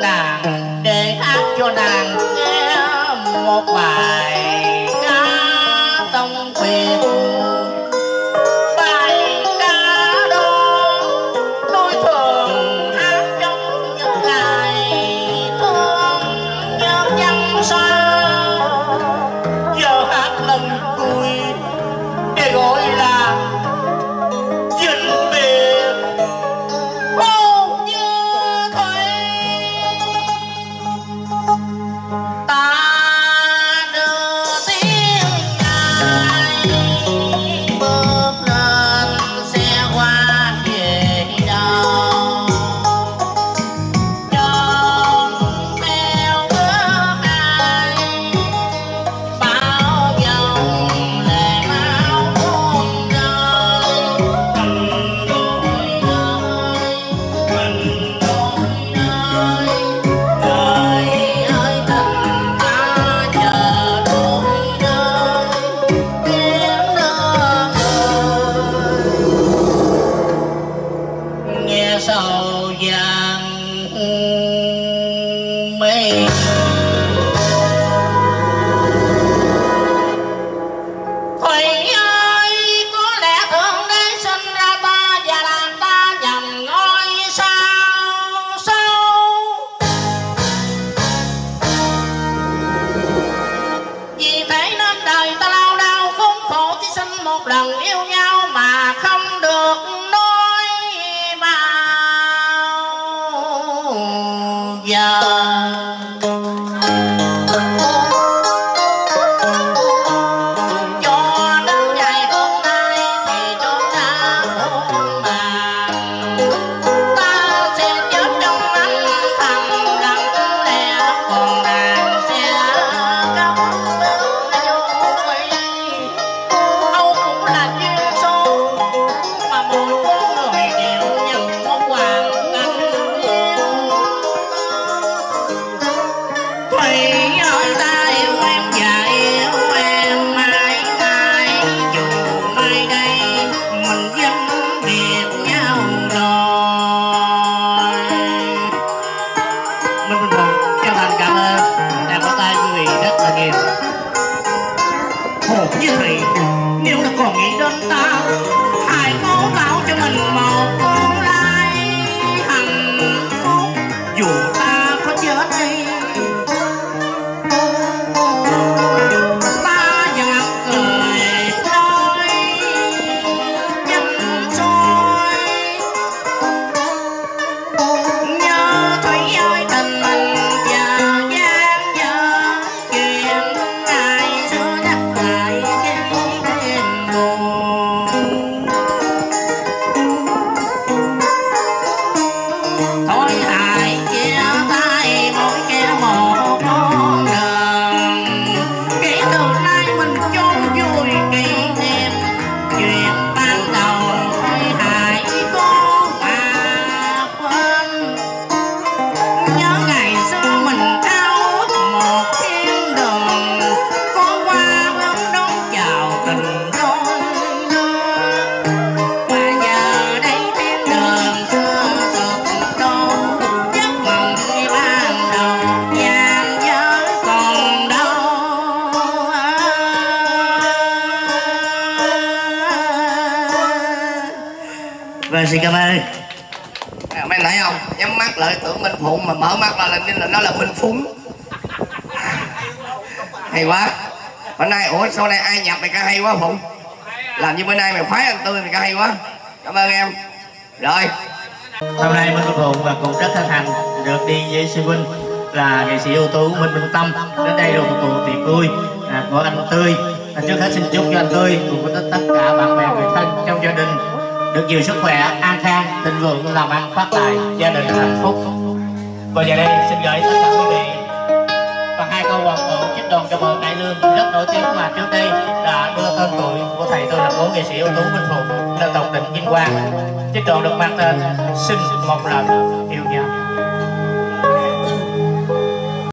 nàng để hát cho nàng nghe một bài ca tông quyền mây Thủy ơi, có lẽ thượng đế sinh ra ta và làm ta nhầm ngôi sao sâu. Vì thế nên đời ta lao đao khốn khổ chỉ sinh một lần yêu nhau mà không được nói như Thủy nếu đã còn nghĩ đến ta oh vâng xin cảm ơn. À, mày thấy không? Nhắm mắt lại tưởng minh phụng mà mở mắt ra là như là nó là minh phúng. Hay quá. Bữa nay ủa sau này ai nhập mày ca hay quá phụng? Làm như bữa nay mày khoái anh tươi mày ca hay quá. Cảm ơn em. Rồi. Hôm nay Minh Thuận và cũng rất hân hạnh được đi với sư huynh là nghệ sĩ ưu tú Minh Minh Tâm đến đây rồi một cuộc tiệc vui. À, của anh Tươi. À, trước hết xin chúc cho anh Tươi cùng với tất cả bạn bè người thân trong gia đình được nhiều sức khỏe, an khang, thịnh vượng, làm ăn phát tài, gia đình hạnh phúc. Và giờ đây xin gửi tất cả quý vị và hai câu hoàng hậu trích đoàn cho vợ cải lương rất nổi tiếng mà trước đây đã đưa tên tuổi của thầy tôi là cố nghệ sĩ ưu tú Minh Phụng là tộc định Vinh Quang trích đoàn được mang tên xin một lần yêu nhau